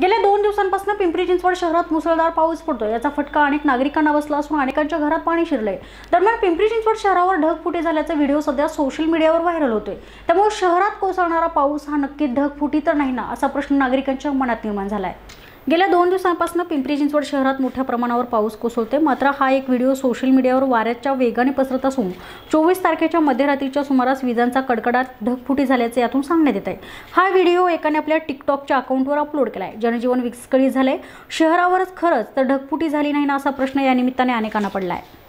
गेल्या दोन दिवसांपासून पिंपरी चिंचवड शहरात मुसळधार पाऊस पडतो याचा फटका अनेक नागरिकांना बसला असून अनेकांच्या घरात पाणी शिरलंय. दरम्यान पिंपरी चिंचवड शहरावर ढगफुटी झाल्याचा व्हिडिओ सध्या सोशल मीडियावर व्हायरल होतोय. त्यामुळे शहरात कोसळणारा पाऊस हा नक्की ढगफुटी तर नाही ना असा प्रश्न नागरिकांच्या मनात निर्माण झालाय. गेल्या दोन दिवसांपासून पिंपरी चिंचवड शहरात मोठ्या प्रमाणावर पाऊस कोसळते मात्र हा एक व्हिडिओ सोशल मीडियावर वाऱ्याच्या वेगाने पसरत असून चोवीस तारखेच्या मध्यरात्रीच्या सुमारास विजांचा कडकडाट ढगफुटी झाल्याचे यातून सांगण्यात येत आहे हा व्हिडिओ एकाने आपल्या टिकटॉकच्या अकाउंटवर अपलोड केला आहे जनजीवन विस्कळीत झालंय. शहरावरच खरंच तर ढगफुटी झाली नाही ना असा प्रश्न या निमित्ताने अनेकांना पडला आहे